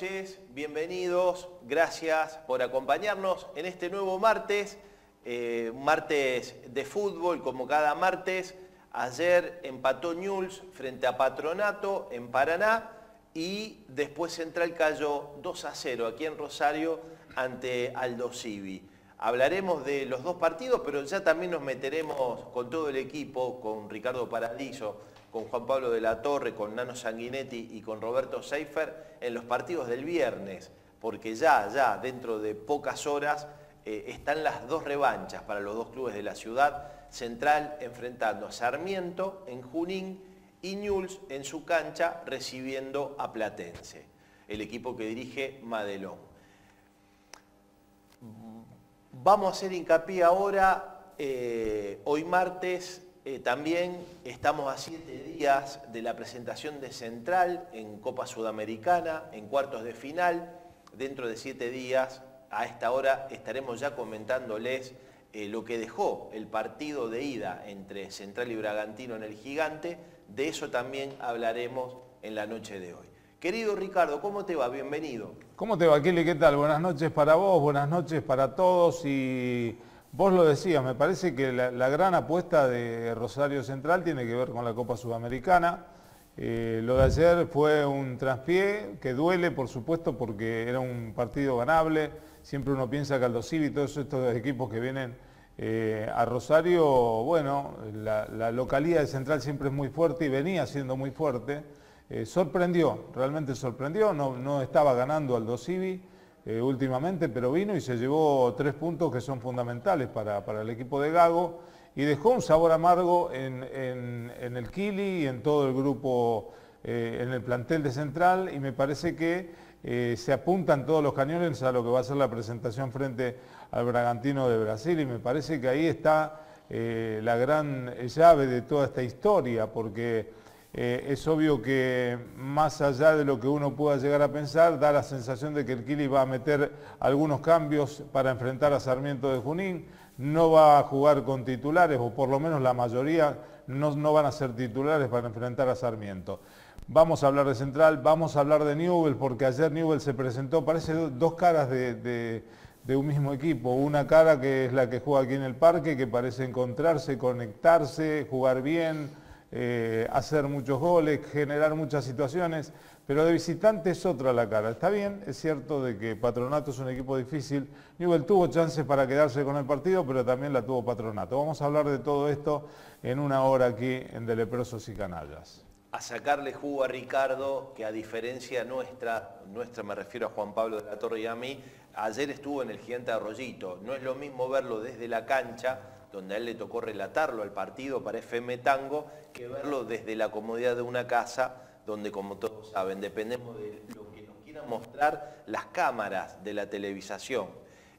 noches, bienvenidos, gracias por acompañarnos en este nuevo martes, eh, martes de fútbol como cada martes. Ayer empató Newell's frente a Patronato en Paraná y después Central cayó 2 a 0 aquí en Rosario ante Aldo Civi. Hablaremos de los dos partidos, pero ya también nos meteremos con todo el equipo, con Ricardo Paradiso, con Juan Pablo de la Torre, con Nano Sanguinetti y con Roberto Seifer en los partidos del viernes, porque ya, ya, dentro de pocas horas eh, están las dos revanchas para los dos clubes de la ciudad, Central enfrentando a Sarmiento en Junín y Newell's en su cancha recibiendo a Platense, el equipo que dirige Madelón. Vamos a hacer hincapié ahora, eh, hoy martes, eh, también estamos a siete días de la presentación de Central en Copa Sudamericana, en cuartos de final. Dentro de siete días, a esta hora, estaremos ya comentándoles eh, lo que dejó el partido de ida entre Central y Bragantino en el Gigante. De eso también hablaremos en la noche de hoy. Querido Ricardo, ¿cómo te va? Bienvenido. ¿Cómo te va, Kili? ¿Qué tal? Buenas noches para vos, buenas noches para todos y Vos lo decías, me parece que la, gran apuesta de Rosario Central tiene que ver con la Copa Sudamericana. Eh, lo de ayer fue un traspié que duele, por supuesto, porque era un partido ganable. Siempre uno piensa que Aldo y todos estos equipos que vienen eh, a Rosario, bueno, la, localidad de Central siempre es muy fuerte y venía siendo muy fuerte. Eh, sorprendió, realmente sorprendió, no, no estaba ganando Aldo Civi. Eh, últimamente, pero vino y se llevó tres puntos que son fundamentales para, el equipo de Gago y dejó un sabor amargo en, el Kili y en todo el grupo, eh, en el plantel de Central y me parece que eh, se apuntan todos los cañones a lo que va a ser la presentación frente al Bragantino de Brasil y me parece que ahí está la gran llave de toda esta historia porque eh, es obvio que más allá de lo que uno pueda llegar a pensar, da la sensación de que el Kili va a meter algunos cambios para enfrentar a Sarmiento de Junín, no va a jugar con titulares, o por lo menos la mayoría no, van a ser titulares para enfrentar a Sarmiento. Vamos a hablar de Central, vamos a hablar de Newell, porque ayer Newell se presentó, parece dos caras de, de un mismo equipo. Una cara que es la que juega aquí en el parque, que parece encontrarse, conectarse, jugar bien, eh, hacer muchos goles, generar muchas situaciones, pero de visitante es otra la cara. Está bien, es cierto de que Patronato es un equipo difícil. Newell tuvo chances para quedarse con el partido, pero también la tuvo Patronato. Vamos a hablar de todo esto en una hora aquí en De Leprosos y Canallas. A sacarle jugo a Ricardo, que a diferencia nuestra, nuestra me refiero a Juan Pablo de la Torre y a mí, ayer estuvo en el Gigante Arroyito. No es lo mismo verlo desde la cancha donde a él le tocó relatarlo al partido para FM Tango, que verlo desde la comodidad de una casa, donde como todos saben, dependemos de lo que nos quieran mostrar las cámaras de la televisación.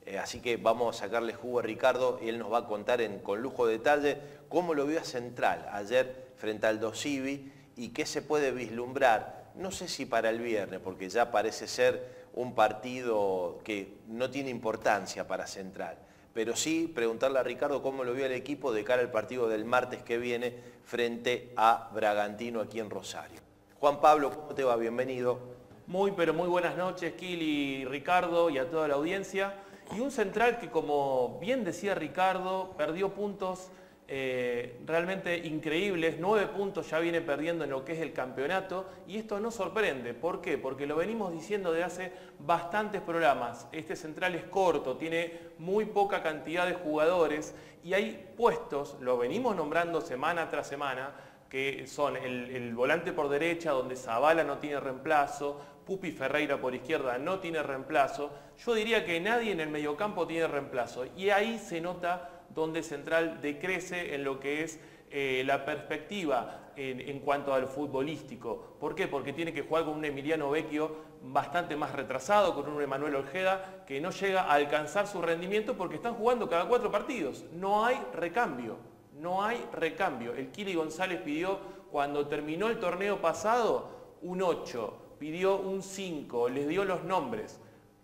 Eh, así que vamos a sacarle jugo a Ricardo y él nos va a contar con lujo de detalle cómo lo vio a Central ayer frente al Dosivi y qué se puede vislumbrar, no sé si para el viernes, porque ya parece ser un partido que no tiene importancia para Central, pero sí preguntarle a Ricardo cómo lo vio el equipo de cara al partido del martes que viene frente a Bragantino aquí en Rosario. Juan Pablo, ¿cómo te va? Bienvenido. Muy, pero muy buenas noches, Kili, Ricardo y a toda la audiencia. Y un central que, como bien decía Ricardo, perdió puntos eh, realmente increíbles, nueve puntos ya viene perdiendo en lo que es el campeonato y esto no sorprende. ¿Por qué? Porque lo venimos diciendo de hace bastantes programas. Este central es corto, tiene muy poca cantidad de jugadores y hay puestos, lo venimos nombrando semana tras semana, que son el, el volante por derecha donde Zavala no tiene reemplazo, Pupi Ferreira por izquierda no tiene reemplazo. Yo diría que nadie en el mediocampo tiene reemplazo y ahí se nota donde Central decrece en lo que es eh, la perspectiva en, cuanto al futbolístico. ¿Por qué? Porque tiene que jugar con un Emiliano Vecchio bastante más retrasado, con un Emanuel Ojeda que no llega a alcanzar su rendimiento porque están jugando cada cuatro partidos. No hay recambio, no hay recambio. El Kili González pidió cuando terminó el torneo pasado un 8, pidió un 5, les dio los nombres,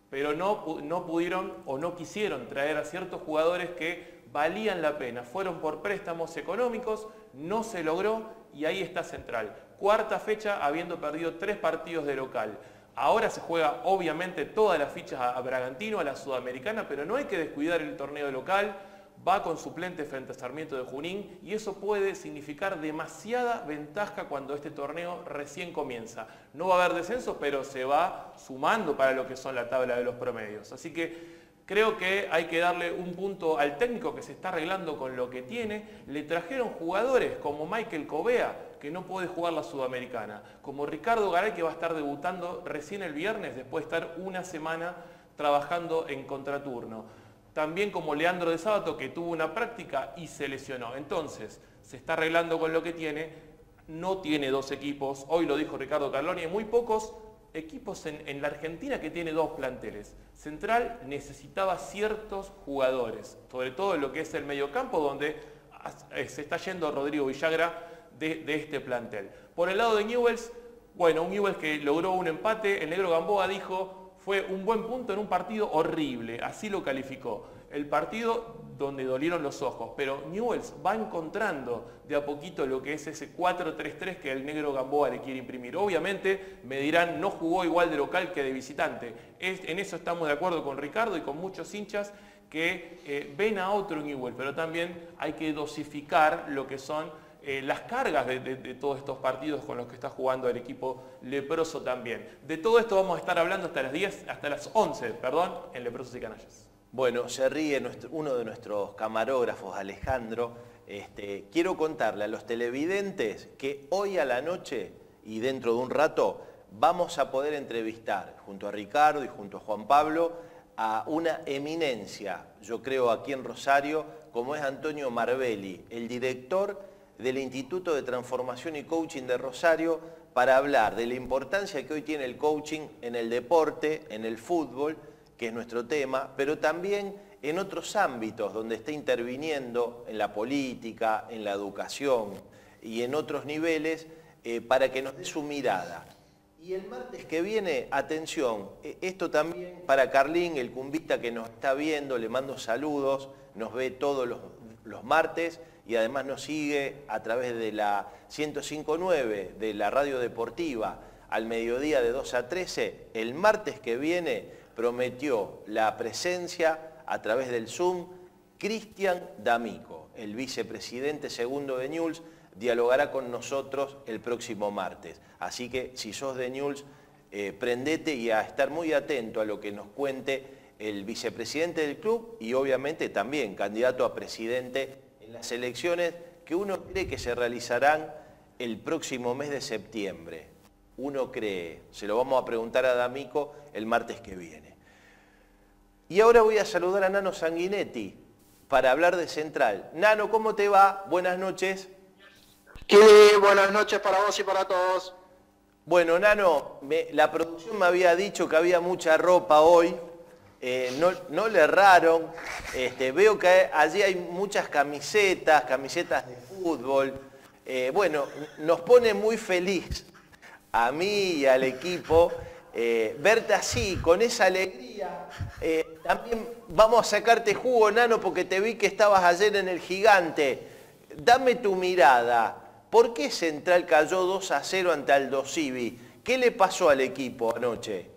pero no, no pudieron o no quisieron traer a ciertos jugadores que valían la pena. Fueron por préstamos económicos, no se logró y ahí está Central. Cuarta fecha habiendo perdido tres partidos de local. Ahora se juega obviamente todas las fichas a Bragantino, a la Sudamericana, pero no hay que descuidar el torneo local va con suplente frente a Sarmiento de Junín y eso puede significar demasiada ventaja cuando este torneo recién comienza. No va a haber descenso, pero se va sumando para lo que son la tabla de los promedios. Así que creo que hay que darle un punto al técnico que se está arreglando con lo que tiene. Le trajeron jugadores como Michael Covea, que no puede jugar la Sudamericana, como Ricardo Garay, que va a estar debutando recién el viernes, después de estar una semana trabajando en contraturno también como Leandro de Sábato, que tuvo una práctica y se lesionó. Entonces, se está arreglando con lo que tiene, no tiene dos equipos, hoy lo dijo Ricardo Carloni, muy pocos equipos en, la Argentina que tiene dos planteles. Central necesitaba ciertos jugadores, sobre todo en lo que es el mediocampo, donde eh, se está yendo Rodrigo Villagra de, de este plantel. Por el lado de Newells, bueno, un Newells que logró un empate, el negro Gamboa dijo, fue un buen punto en un partido horrible, así lo calificó. El partido donde dolieron los ojos, pero Newells va encontrando de a poquito lo que es ese 4-3-3 que el negro Gamboa le quiere imprimir. Obviamente me dirán, no jugó igual de local que de visitante. en eso estamos de acuerdo con Ricardo y con muchos hinchas que eh, ven a otro Newells, pero también hay que dosificar lo que son eh, las cargas de, todos estos partidos con los que está jugando el equipo leproso también. De todo esto vamos a estar hablando hasta las 10, hasta las 11, perdón, en Leprosos y Canallas. Bueno, se ríe uno de nuestros camarógrafos, Alejandro. Este, quiero contarle a los televidentes que hoy a la noche y dentro de un rato vamos a poder entrevistar junto a Ricardo y junto a Juan Pablo a una eminencia, yo creo aquí en Rosario, como es Antonio Marbelli, el director del Instituto de Transformación y Coaching de Rosario para hablar de la importancia que hoy tiene el coaching en el deporte, en el fútbol, que es nuestro tema, pero también en otros ámbitos donde está interviniendo en la política, en la educación y en otros niveles eh, para que nos dé su mirada. Y el martes que viene, atención, e, esto también para Carlín, el cumbita que nos está viendo, le mando saludos, nos ve todos los, los martes y además nos sigue a través de la 105.9 de la radio deportiva al mediodía de 2 a 13, el martes que viene prometió la presencia a través del Zoom Cristian D'Amico, el vicepresidente segundo de News, dialogará con nosotros el próximo martes. Así que si sos de News, eh, prendete y a estar muy atento a lo que nos cuente el vicepresidente del club y obviamente también candidato a presidente las elecciones que uno cree que se realizarán el próximo mes de septiembre. Uno cree, se lo vamos a preguntar a D'Amico el martes que viene. Y ahora voy a saludar a Nano Sanguinetti para hablar de Central. Nano, ¿cómo te va? Buenas noches. ¿Qué? Buenas noches para vos y para todos. Bueno, Nano, la producción me había dicho que había mucha ropa hoy. Eh, no, le erraron. Este, veo que allí hay muchas camisetas, camisetas de fútbol. Eh, bueno, nos pone muy feliz a mí y al equipo eh, verte así, con esa alegría. también vamos a sacarte jugo, Nano, porque te vi que estabas ayer en el gigante. Dame tu mirada. ¿Por qué Central cayó 2 a 0 ante Aldo Civi? ¿Qué le pasó al equipo anoche?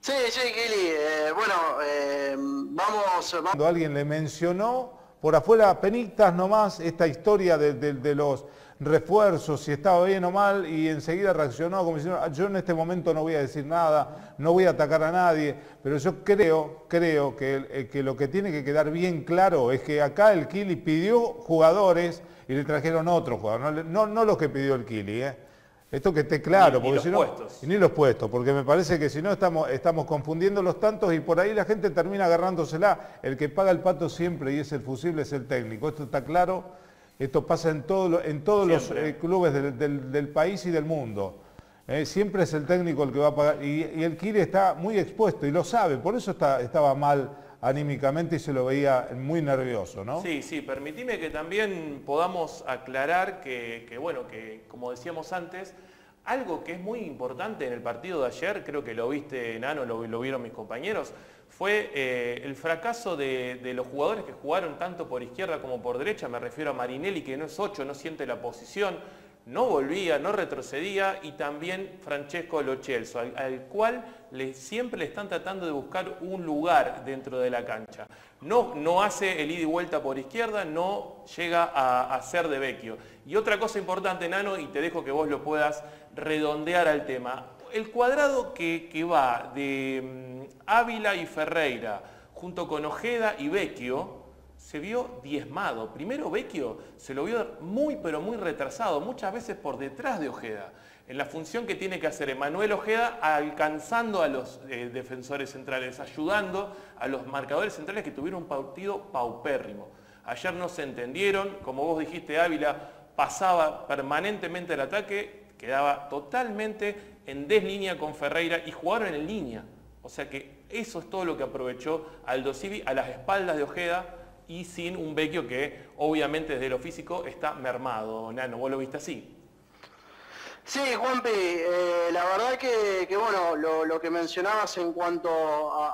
Sí, sí, Kili. Eh, bueno, eh, vamos, Cuando alguien le mencionó, por afuera penitas nomás, esta historia de, los refuerzos, si estaba bien o mal, y enseguida reaccionó como diciendo, ah, yo en este momento no voy a decir nada, no voy a atacar a nadie, pero yo creo, creo que, eh, que lo que tiene que quedar bien claro es que acá el Kili pidió jugadores y le trajeron otros jugadores, no, no, los que pidió el Kili, ¿eh? Esto que esté claro, porque si no. Puestos. Ni los puestos, porque me parece que si no estamos, estamos confundiendo los tantos y por ahí la gente termina agarrándosela. El que paga el pato siempre y es el fusible es el técnico. Esto está claro. Esto pasa en, todo, en todos los eh, clubes del, país y del mundo. Eh, siempre es el técnico el que va a pagar. Y, el Kiri está muy expuesto y lo sabe, por eso está, estaba mal anímicamente y se lo veía muy nervioso, ¿no? Sí, sí, permitime que también podamos aclarar que, bueno, que como decíamos antes, algo que es muy importante en el partido de ayer, creo que lo viste, Nano, lo, lo vieron mis compañeros, fue eh, el fracaso de, los jugadores que jugaron tanto por izquierda como por derecha, me refiero a Marinelli, que no es 8, no siente la posición, no volvía, no retrocedía y también Francesco Lochelso, al, cual le, siempre le están tratando de buscar un lugar dentro de la cancha. No, no hace el ida y vuelta por izquierda, no llega a, ser de Vecchio. Y otra cosa importante, Nano, y te dejo que vos lo puedas redondear al tema. El cuadrado que, que va de mm, Ávila y Ferreira, junto con Ojeda y Vecchio, se vio diezmado. Primero Vecchio se lo vio muy pero muy retrasado, muchas veces por detrás de Ojeda, en la función que tiene que hacer Emanuel Ojeda alcanzando a los eh, defensores centrales, ayudando a los marcadores centrales que tuvieron un partido paupérrimo. Ayer no se entendieron, como vos dijiste Ávila, pasaba permanentemente el ataque, quedaba totalmente en deslínea con Ferreira y jugaron en línea. O sea que eso es todo lo que aprovechó Aldo Civi a las espaldas de Ojeda y sin un Vecchio que obviamente desde lo físico está mermado. Nano, ¿vos lo viste así? Sí, Juanpi, eh, la verdad que, bueno, lo, que mencionabas en cuanto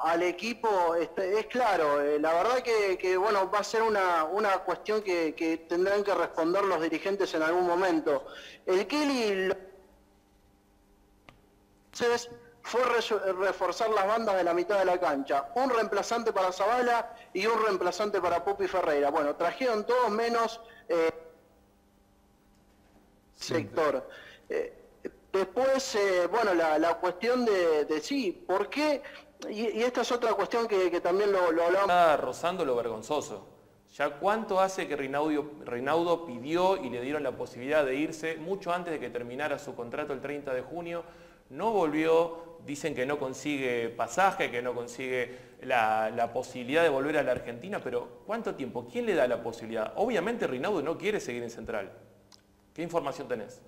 al equipo es, claro. Eh, la verdad que, bueno, va a ser una, cuestión que, tendrán que responder los dirigentes en algún momento. El Kelly fue reforzar las bandas de la mitad de la cancha. Un reemplazante para Zavala y un reemplazante para Pupi Ferreira. Bueno, trajeron todos menos eh, sector. Eh, después, eh, bueno, la, cuestión de, sí, ¿por qué? Y, esta es otra cuestión que, también lo, lo hablamos. Está rozando lo vergonzoso. ¿Ya cuánto hace que Reinaudo pidió y le dieron la posibilidad de irse mucho antes de que terminara su contrato el 30 de junio? No volvió, dicen que no consigue pasaje, que no consigue la, posibilidad de volver a la Argentina, pero ¿cuánto tiempo? ¿Quién le da la posibilidad? Obviamente Rinaudo no quiere seguir en Central. ¿Qué información tenés?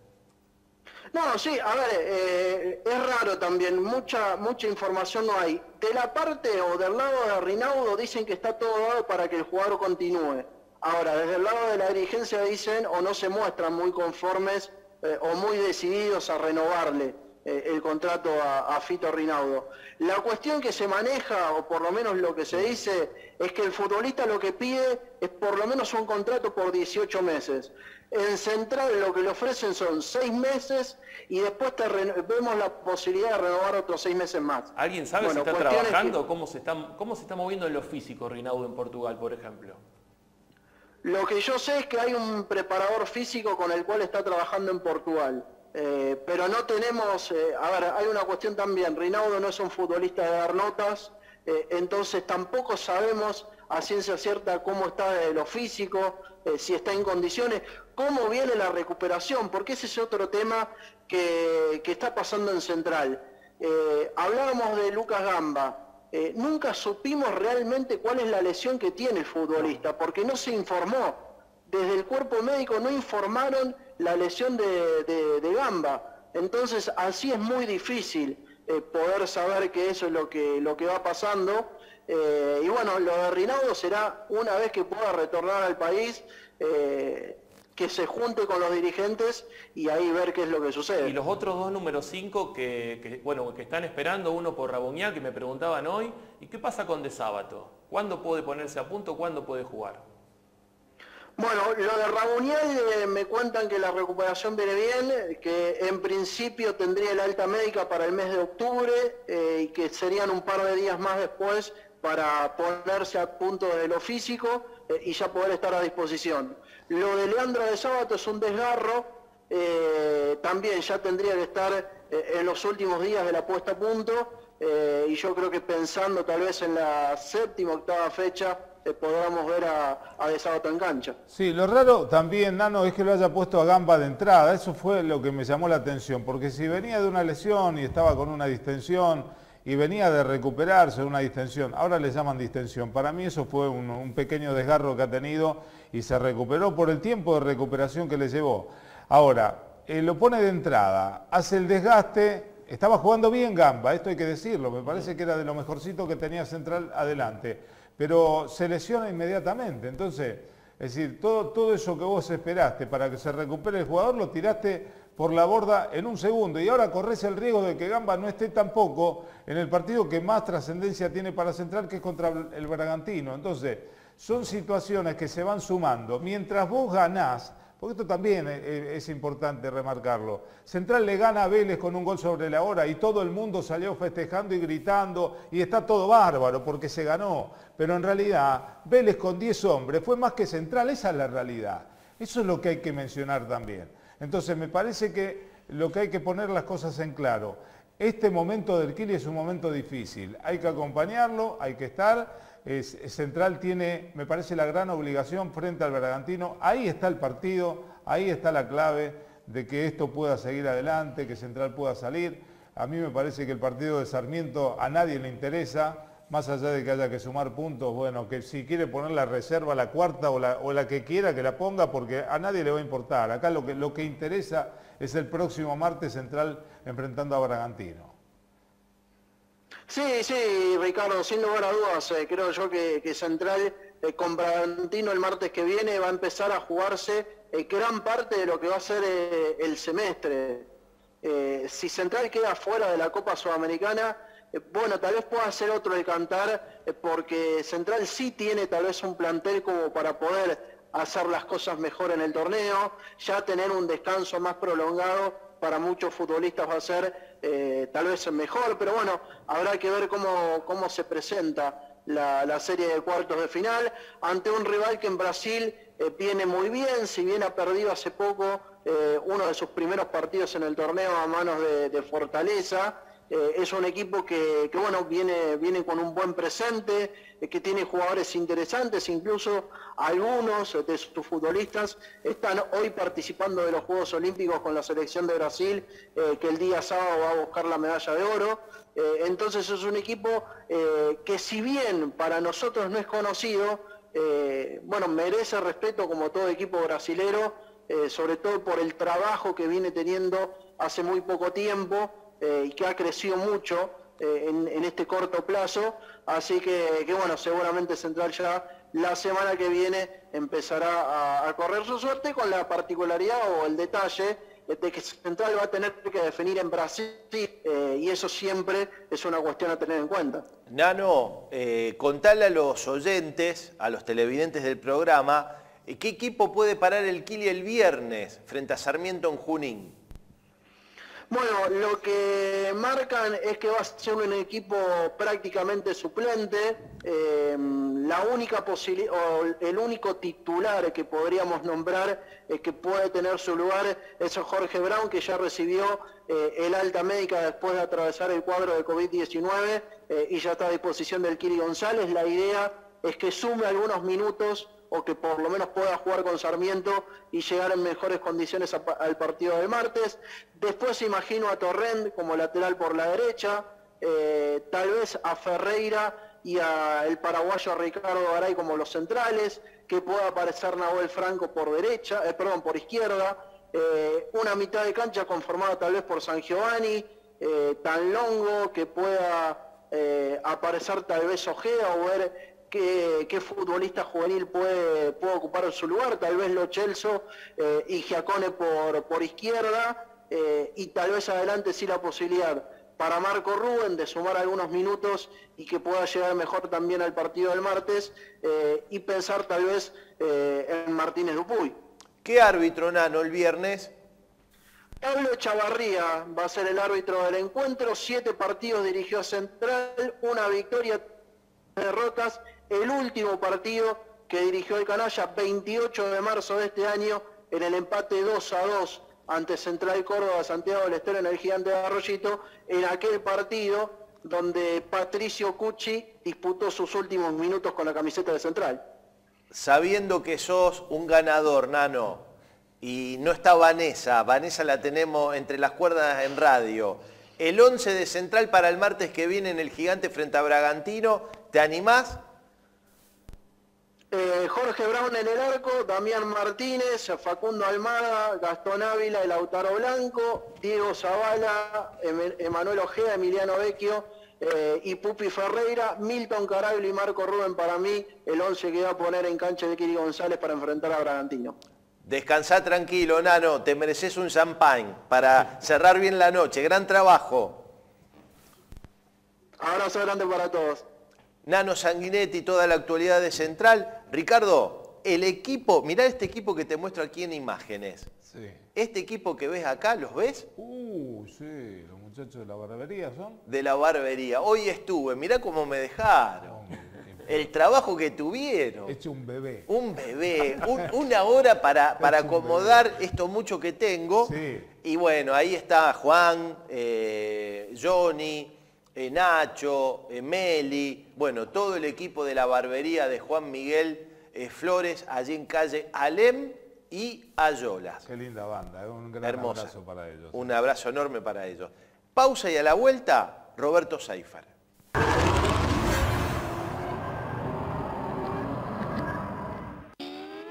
No, sí, a ver, eh, es raro también, mucha, mucha información no hay. De la parte o del lado de Rinaudo dicen que está todo dado para que el jugador continúe. Ahora, desde el lado de la dirigencia dicen o no se muestran muy conformes eh, o muy decididos a renovarle. Eh, el contrato a, Fito Rinaudo. La cuestión que se maneja, o por lo menos lo que se dice, es que el futbolista lo que pide es por lo menos un contrato por 18 meses. En Central lo que le ofrecen son 6 meses y después vemos la posibilidad de renovar otros 6 meses más. ¿Alguien sabe si está trabajando? ¿Cómo, se está, ¿Cómo se está moviendo en lo físico Rinaudo en Portugal, por ejemplo? Lo que yo sé es que hay un preparador físico con el cual está trabajando en Portugal. Eh, pero no tenemos, eh, a ver, hay una cuestión también, Rinaudo no es un futbolista de dar notas, eh, entonces tampoco sabemos a ciencia cierta cómo está de lo físico, si está en condiciones, cómo viene la recuperación, porque ese es otro tema que, que está pasando en Central. hablábamos de Lucas Gamba, nunca supimos realmente cuál es la lesión que tiene el futbolista, porque no se informó, desde el cuerpo médico no informaron la lesión de, Gamba. Entonces así es muy difícil eh, poder saber que eso es lo que, lo que va pasando. Eh, y bueno, lo de Rinaudo será una vez que pueda retornar al país, eh, que se junte con los dirigentes y ahí ver qué es lo que sucede. Y los otros dos números 5 que, bueno, que están esperando, uno por Raboñá, que me preguntaban hoy, ¿y qué pasa con De Sábato? ¿Cuándo puede ponerse a punto? ¿Cuándo puede jugar? Bueno, lo de Raboniel eh, me cuentan que la recuperación viene bien, que en principio tendría el alta médica para el mes de octubre eh, y que serían un par de días más después para ponerse a punto de lo físico eh, y ya poder estar a disposición. Lo de Leandro de Sábato es un desgarro, también ya tendría que estar en los últimos días de la puesta a punto y yo creo que pensando tal vez en la séptima, octava fecha, eh, podamos ver a, a De en cancha. Sí, lo raro también, Nano, es que lo haya puesto a Gamba de entrada. Eso fue lo que me llamó la atención, porque si venía de una lesión y estaba con una distensión y venía de recuperarse de una distensión, ahora le llaman distensión. Para mí eso fue un, pequeño desgarro que ha tenido y se recuperó por el tiempo de recuperación que le llevó. Ahora, eh, lo pone de entrada, hace el desgaste, estaba jugando bien Gamba, esto hay que decirlo, me parece que era de lo mejorcito que tenía Central adelante pero se lesiona inmediatamente. Entonces, es decir, todo, todo eso que vos esperaste para que se recupere el jugador lo tiraste por la borda en un segundo y ahora corres el riesgo de que Gamba no esté tampoco en el partido que más trascendencia tiene para Central, que es contra el Bragantino. Entonces, son situaciones que se van sumando. Mientras vos ganás, porque esto también es importante remarcarlo. Central le gana a Vélez con un gol sobre la hora y todo el mundo salió festejando y gritando y está todo bárbaro porque se ganó. Pero en realidad Vélez con 10 hombres fue más que Central, esa es la realidad. Eso es lo que hay que mencionar también. Entonces me parece que lo que hay que poner las cosas en claro. Este momento del Kili es un momento difícil. Hay que acompañarlo, hay que estar Central tiene, me parece, la gran obligación frente al Bragantino. Ahí está el partido, ahí está la clave de que esto pueda seguir adelante, que Central pueda salir. A mí me parece que el partido de Sarmiento a nadie le interesa, más allá de que haya que sumar puntos, bueno, que si quiere poner la reserva, la cuarta o la, que quiera, que la ponga, porque a nadie le va a importar. Acá lo que, lo que interesa es el próximo martes Central enfrentando a Bragantino. Sí, sí, Ricardo, sin lugar a dudas, eh, creo yo que, Central eh, con Bragantino el martes que viene va a empezar a jugarse eh, gran parte de lo que va a ser el semestre. si Central queda fuera de la Copa Sudamericana, bueno, tal vez pueda hacer otro de cantar, porque Central sí tiene tal vez un plantel como para poder hacer las cosas mejor en el torneo, ya tener un descanso más prolongado para muchos futbolistas va a ser eh, tal vez mejor, pero bueno, habrá que ver cómo, cómo se presenta la, serie de cuartos de final ante un rival que en Brasil eh, viene muy bien, si bien ha perdido hace poco eh, uno de sus primeros partidos en el torneo a manos de Fortaleza. Eh, es un equipo que, bueno, viene, viene con un buen presente, eh, que tiene jugadores interesantes, incluso algunos de sus futbolistas están hoy participando de los Juegos Olímpicos con la selección de Brasil, eh, que el día sábado va a buscar la medalla de oro. entonces es un equipo que si bien para nosotros no es conocido, bueno, merece respeto como todo equipo brasilero, sobre todo por el trabajo que viene teniendo hace muy poco tiempo eh, y que ha crecido mucho eh, en, este corto plazo. Así que, bueno, seguramente Central ya la semana que viene empezará a, correr su suerte con la particularidad o el detalle de que Central va a tener que definir en Brasil eh, y eso siempre es una cuestión a tener en cuenta. Nano, contale a los oyentes, a los televidentes del programa, ¿qué equipo puede parar el Kili el viernes frente a Sarmiento en Junín? Bueno, lo que marcan es que va a ser un equipo prácticamente suplente. Em, la única posibilidad, o el único titular que podríamos nombrar eh, que puede tener su lugar es Jorge Brown, que ya recibió eh, el alta médica después de atravesar el cuadro de COVID-19 eh, y ya está a disposición del Kiri González. La idea es que sume algunos minutos o que por lo menos pueda jugar con Sarmiento y llegar en mejores condiciones al partido del martes. Después imagino a Torrent como lateral por la derecha, eh, tal vez a Ferreira y a el paraguayo Ricardo Garay como los centrales, que pueda aparecer Nahuel Franco por derecha, eh, perdón, por izquierda, eh, una mitad de cancha conformada tal vez por San Giovanni, tan longo que pueda aparecer tal vez Ojeda o ver qué, futbolista juvenil puede, puede, ocupar su lugar, tal vez Lo Chelso eh, y Giacone por, por izquierda, eh, y tal vez adelante sí la posibilidad para Marco Rubén de sumar algunos minutos y que pueda llegar mejor también al partido del martes, eh, y pensar tal vez en Martínez Dupuy. ¿Qué árbitro, Nano, el viernes? Pablo Chavarría va a ser el árbitro del encuentro, siete partidos dirigió a Central, una victoria, derrotas el último partido que dirigió el Canalla, 28 de marzo de este año, en el empate 2 a 2 ante Central Córdoba, Santiago del Estero en el Gigante de Arroyito, en aquel partido donde Patricio Cucci disputó sus últimos minutos con la camiseta de Central. Sabiendo que sos un ganador, Nano, y no está Vanessa, Vanessa la tenemos entre las cuerdas en radio, el 11 de Central para el martes que viene en el Gigante frente a Bragantino, ¿te animás? Eh, Jorge Brown en el arco, Damián Martínez, Facundo Almada, Gastón Ávila, Lautaro Blanco, Diego Zavala, Emanuel Ojeda, Emiliano Vecchio eh, y Pupi Ferreira, Milton Caraglio y Marco Rubén para mí, el 11 que va a poner en cancha de Kiri González para enfrentar a Bragantino. Descansá tranquilo, Nano, te mereces un champagne para cerrar bien la noche. Gran trabajo. Abrazo grande para todos. Nano Sanguinetti, toda la actualidad de Central. Ricardo, el equipo, mirá este equipo que te muestro aquí en imágenes. Sí. Este equipo que ves acá, ¿los ves? Uh, sí, los muchachos de la barbería son. De la barbería. Hoy estuve, mirá cómo me dejaron. El trabajo que tuvieron. Hecho un bebé. Un bebé, un- una hora para, para acomodar esto mucho que tengo. Sí. Y bueno, ahí está Juan, eh, Johnny, Nacho, eh, Meli, bueno, todo el equipo de la barbería de Juan Miguel eh, Flores, allí en calle Alem y Ayolas. Qué linda banda, eh, un gran Hermosa. abrazo para ellos. Un abrazo enorme para ellos. Pausa y a la vuelta, Roberto Seifert.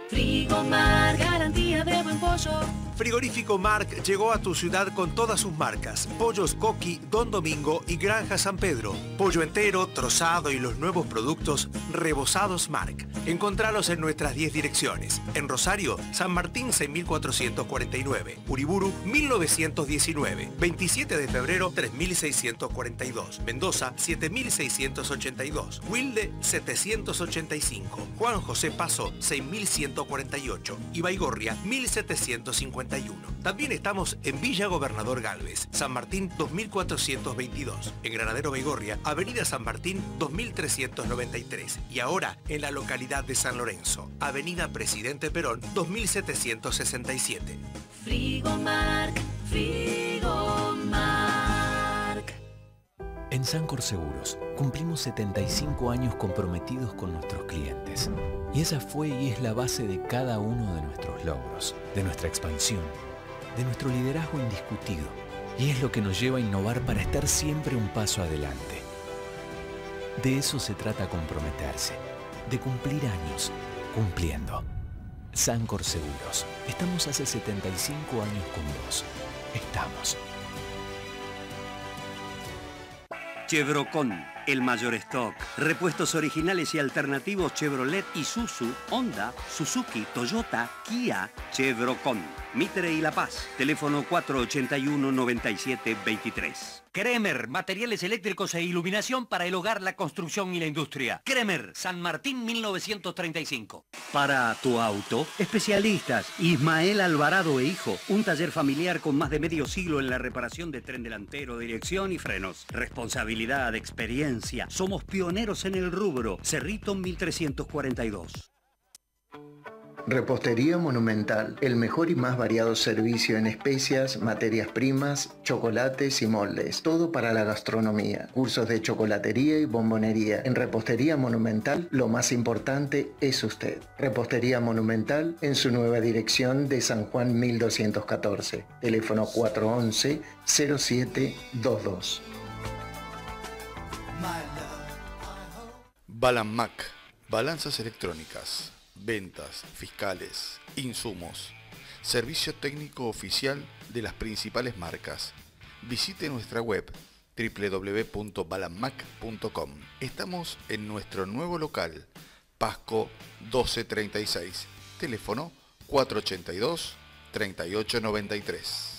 Frigomar, garantía de buen pollo. Frigorífico Marc llegó a tu ciudad con todas sus marcas. Pollos Coqui, Don Domingo y Granja San Pedro. Pollo entero, trozado y los nuevos productos rebozados Marc. Encontralos en nuestras 10 direcciones. En Rosario, San Martín 6449. Uriburu 1919. 27 de febrero 3642. Mendoza 7682. Wilde 785. Juan José Paso 6148. Y Baigorria 1751. También estamos en Villa Gobernador Galvez, San Martín 2422. En Granadero Baigorria, Avenida San Martín 2393. Y ahora en la localidad de San Lorenzo, Avenida Presidente Perón 2767. Frigomar, Frigomar. En Sancor Seguros cumplimos 75 años comprometidos con nuestros clientes. Y esa fue y es la base de cada uno de nuestros logros, de nuestra expansión, de nuestro liderazgo indiscutido. Y es lo que nos lleva a innovar para estar siempre un paso adelante. De eso se trata comprometerse, de cumplir años, cumpliendo. Sancor Seguros. Estamos hace 75 años con vos. Estamos. Chevrocon, el mayor stock. Repuestos originales y alternativos Chevrolet, Isuzu, Honda, Suzuki, Toyota, Kia, Chevrocon. Mitre y La Paz. Teléfono 481-9723. Kremer, materiales eléctricos e iluminación para el hogar, la construcción y la industria. Kremer, San Martín 1935. Para tu auto, especialistas Ismael Alvarado e Hijo, un taller familiar con más de medio siglo en la reparación de tren delantero, dirección y frenos. Responsabilidad, experiencia. Somos pioneros en el rubro. Cerrito 1342. Repostería Monumental, el mejor y más variado servicio en especias, materias primas, chocolates y moldes. Todo para la gastronomía. Cursos de chocolatería y bombonería. En Repostería Monumental, lo más importante es usted. Repostería Monumental en su nueva dirección de San Juan 1214. Teléfono 411-0722. Balanmac, balanzas electrónicas, ventas, fiscales, insumos, servicio técnico oficial de las principales marcas. Visite nuestra web www.balanmac.com. Estamos en nuestro nuevo local, Pasco 1236, teléfono 482 3893.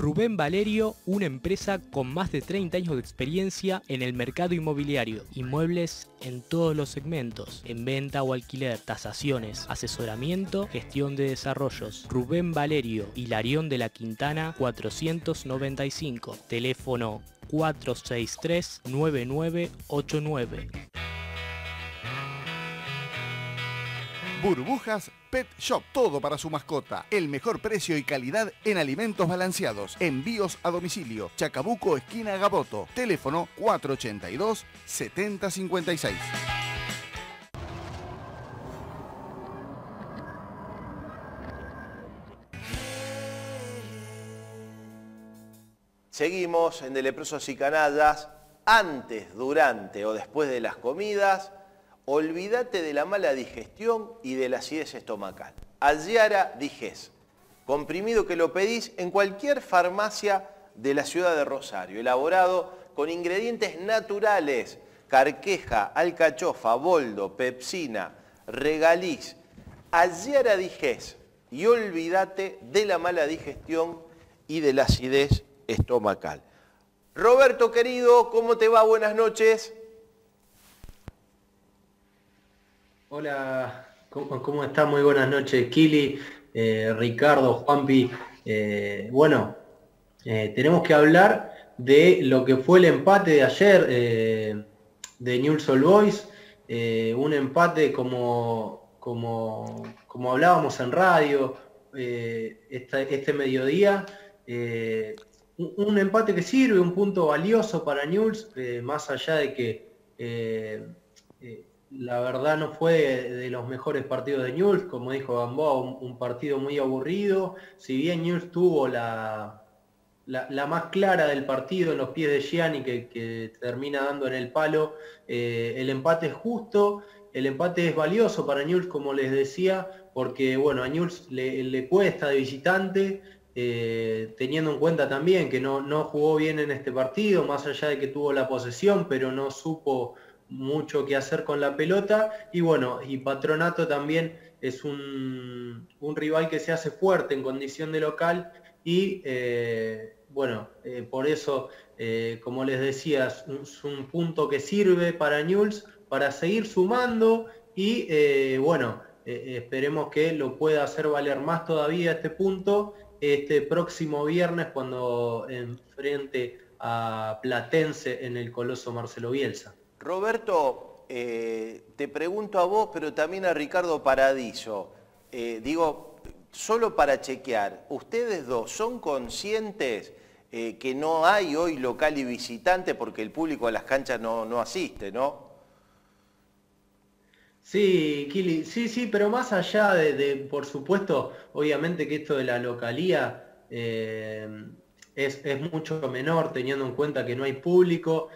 Rubén Valerio, una empresa con más de 30 años de experiencia en el mercado inmobiliario, inmuebles en todos los segmentos, en venta o alquiler, tasaciones, asesoramiento, gestión de desarrollos. Rubén Valerio, Hilarión de la Quintana 495, teléfono 463-9989. Burbujas Pet Shop, todo para su mascota. El mejor precio y calidad en alimentos balanceados. Envíos a domicilio. Chacabuco, esquina Gaboto. Teléfono 482-7056. Seguimos en De Leprosos y Canallas. Antes, durante o después de las comidas, olvídate de la mala digestión y de la acidez estomacal. Alliara Diges, comprimido que lo pedís en cualquier farmacia de la ciudad de Rosario, elaborado con ingredientes naturales, carqueja, alcachofa, boldo, pepsina, regaliz. Alliara Diges y olvídate de la mala digestión y de la acidez estomacal. Roberto querido, ¿cómo te va? Buenas noches. Hola, ¿Cómo, cómo está? Muy buenas noches, Kili, eh, Ricardo, Juanpi. Eh, bueno, eh, tenemos que hablar de lo que fue el empate de ayer de Newell's Old Boys. Un empate como, como, como hablábamos en radio este mediodía. un, un empate que sirve, un punto valioso para Newell's, más allá de que la verdad no fue de, los mejores partidos de Newell's, como dijo Gamboa, un, un partido muy aburrido. Si bien Newell's tuvo la, la, más clara del partido en los pies de Gianni que, termina dando en el palo, eh, el empate es justo, el empate es valioso para Newell's, como les decía, porque bueno, a Newell's le, le cuesta de visitante, eh, teniendo en cuenta también que no, no jugó bien en este partido, más allá de que tuvo la posesión, pero no supo mucho qué hacer con la pelota. Y bueno, y Patronato también es un, rival que se hace fuerte en condición de local y eh, bueno, eh, por eso, eh, como les decía, es un, punto que sirve para Newell's para seguir sumando y bueno, esperemos que lo pueda hacer valer más todavía este punto este próximo viernes cuando enfrente a Platense en el Coloso Marcelo Bielsa. Roberto, eh, te pregunto a vos, pero también a Ricardo Paradiso. Eh, digo, solo para chequear, ¿ustedes dos son conscientes eh, que no hay hoy local y visitante porque el público a las canchas no, no asiste, ¿no? Sí, Kili, sí, sí, pero más allá de, por supuesto, obviamente que esto de la localía es, es mucho menor teniendo en cuenta que no hay público,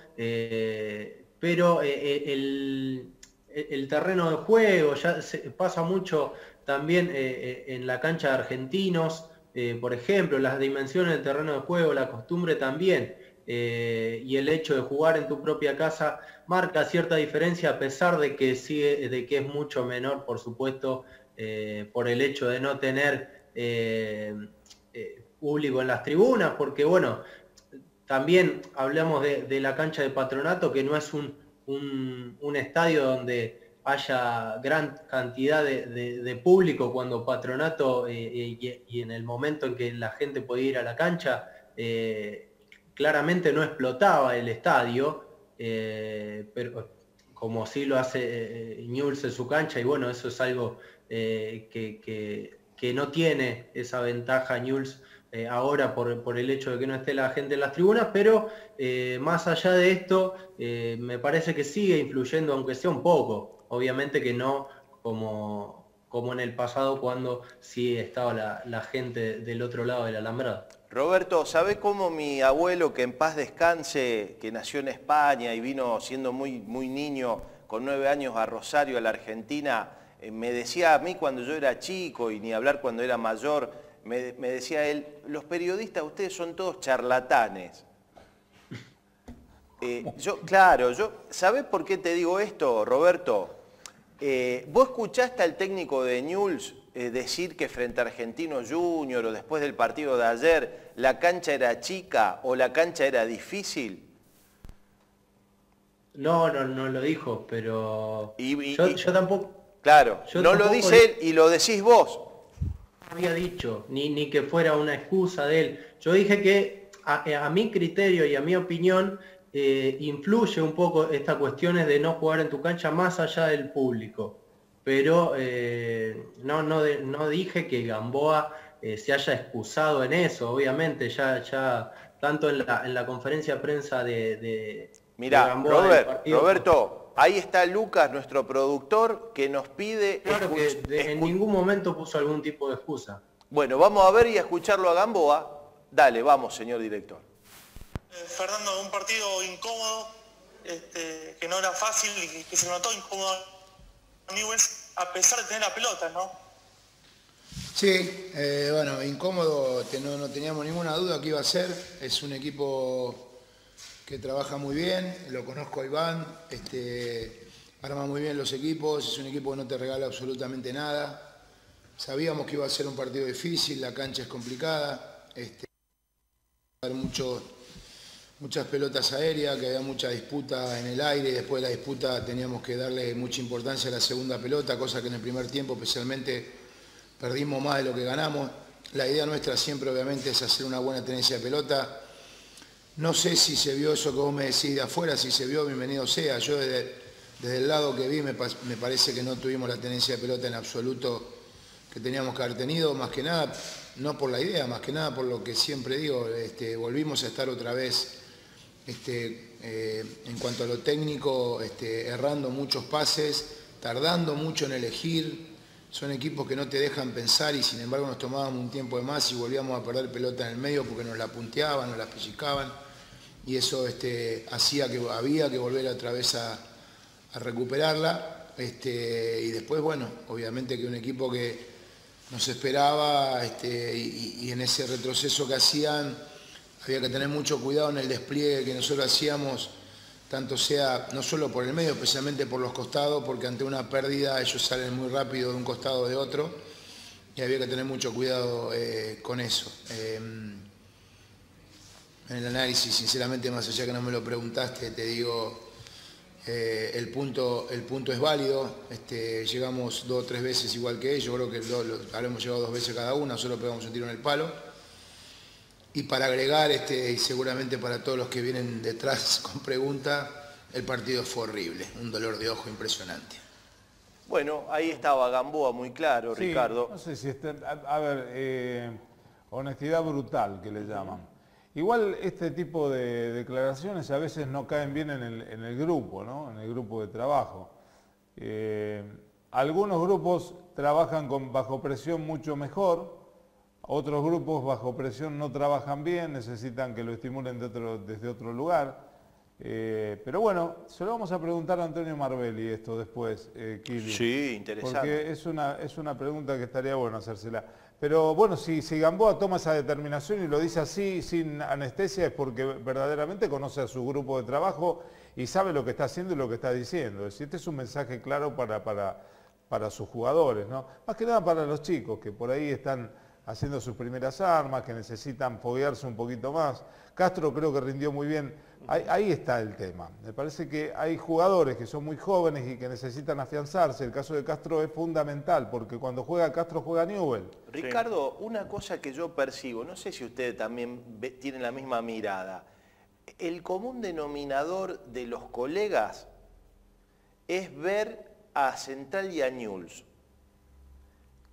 pero eh, eh, el, el terreno de juego ya pasa mucho también eh, eh, en la cancha de argentinos, eh, por ejemplo, las dimensiones del terreno de juego, la costumbre también, eh, y el hecho de jugar en tu propia casa marca cierta diferencia a pesar de que sigue, de que es mucho menor, por supuesto, eh, por el hecho de no tener eh, eh, público en las tribunas, porque bueno, también hablamos de, la cancha de patronato, que no es un, un- estadio donde haya gran cantidad de, público cuando patronato eh, y, y en el momento en que la gente podía ir a la cancha, eh, claramente no explotaba el estadio, eh, pero como sí lo hace eh, Newell's en su cancha, y bueno, eso es algo eh, que, que- que no tiene esa ventaja Newell's eh, ahora por, el hecho de que no esté la gente en las tribunas, pero eh, más allá de esto, eh, me parece que sigue influyendo, aunque sea un poco, obviamente que no como, en el pasado cuando sí estaba la, gente del otro lado del alambrado. Roberto, ¿sabés cómo mi abuelo, que en paz descanse, que nació en España y vino siendo muy, niño, con nueve años a Rosario, a la Argentina, me decía a mí cuando yo era chico y ni hablar cuando era mayor, me, me decía él, los periodistas, ustedes son todos charlatanes. Eh, yo, claro, yo, ¿sabés por qué te digo esto, Roberto? Eh, ¿Vos escuchaste al técnico de Newell's eh, decir que frente a Argentino Junior o después del partido de ayer la cancha era chica o la cancha era difícil? No, no, no lo dijo, pero Y- yo, y- yo tampoco Claro, Yo no lo dice di- él y lo decís vos. Había dicho, ni, ni que fuera una excusa de él. Yo dije que a, a mi criterio y a mi opinión eh, influye un poco estas cuestiones de no jugar en tu cancha más allá del público. Pero eh, no, no, de- no dije que Gamboa eh, se haya excusado en eso, obviamente, ya, ya tanto en la, en la conferencia de prensa de, de, del Robert- Roberto, ahí está Lucas, nuestro productor, que nos pide... Claro que de- en ningún momento puso algún tipo de excusa. Bueno, vamos a ver y a escucharlo a Gamboa. Dale, vamos, señor director. Fernando, un partido incómodo, este, que no era fácil y que, que se notó incómodo a Newell's, a pesar de tener la pelota, ¿no? Sí, eh, bueno, incómodo, no, no teníamos ninguna duda que iba a ser. Es un equipo que trabaja muy bien, lo conozco a Iván, este, arma muy bien los equipos, es un equipo que no te regala absolutamente nada. Sabíamos que iba a ser un partido difícil, la cancha es complicada, este, muchas pelotas aéreas, que había mucha disputa en el aire, después de la disputa teníamos que darle mucha importancia a la segunda pelota, cosa que en el primer tiempo especialmente perdimos más de lo que ganamos. La idea nuestra siempre obviamente es hacer una buena tenencia de pelota. No sé si se vio eso que vos me decís de afuera, si se vio, bienvenido sea. Yo desde, el lado que vi me parece que no tuvimos la tenencia de pelota en absoluto que teníamos que haber tenido, más que nada, no por la idea, más que nada por lo que siempre digo, este, volvimos a estar otra vez este, eh, en cuanto a lo técnico, este, errando muchos pases, tardando mucho en elegir. Son equipos que no te dejan pensar y sin embargo nos tomábamos un tiempo de más y volvíamos a perder pelota en el medio porque nos la punteaban, nos la pellizcaban y eso este, hacía que había que volver otra vez a, recuperarla. Este, y después, bueno, obviamente que un equipo que nos esperaba este, y, en ese retroceso que hacían, había que tener mucho cuidado en el despliegue que nosotros hacíamos, tanto sea no solo por el medio, especialmente por los costados, porque ante una pérdida ellos salen muy rápido de un costado o de otro, y había que tener mucho cuidado eh, con eso. Eh, en el análisis, sinceramente, más allá que no me lo preguntaste, te digo, eh, el, punto, el punto es válido, este, llegamos dos o tres veces igual que ellos, creo que lo, lo- habremos llegado dos veces cada una, solo pegamos un tiro en el palo. Y para agregar, este, y seguramente para todos los que vienen detrás con pregunta, el partido fue horrible, un dolor de ojo impresionante. Bueno, ahí estaba Gamboa muy claro, Sí, Ricardo. No sé si está, a, a ver, eh, honestidad brutal que le llaman. Igual este tipo de declaraciones a veces no caen bien en el, grupo, ¿no? En el grupo de trabajo. Eh, algunos grupos trabajan bajo presión mucho mejor, otros grupos bajo presión no trabajan bien, necesitan que lo estimulen desde otro lugar. Eh, pero bueno, se lo vamos a preguntar a Antonio Marbelli esto después, eh, Kili. Sí, interesante. Porque es una, es una pregunta que estaría bueno hacérsela. Pero bueno, si, si Gamboa toma esa determinación y lo dice así, sin anestesia, es porque verdaderamente conoce a su grupo de trabajo y sabe lo que está haciendo y lo que está diciendo. Es decir, este es un mensaje claro para, para, para sus jugadores, ¿no? Más que nada para los chicos que por ahí están haciendo sus primeras armas, que necesitan foguearse un poquito más. Castro creo que rindió muy bien. Ahí, está el tema. Me parece que hay jugadores que son muy jóvenes y que necesitan afianzarse. El caso de Castro es fundamental porque cuando juega Castro juega Newell. Ricardo, una cosa que yo percibo, no sé si ustedes también ve- tienen la misma mirada, el común denominador de los colegas es ver a Central y a Newell's.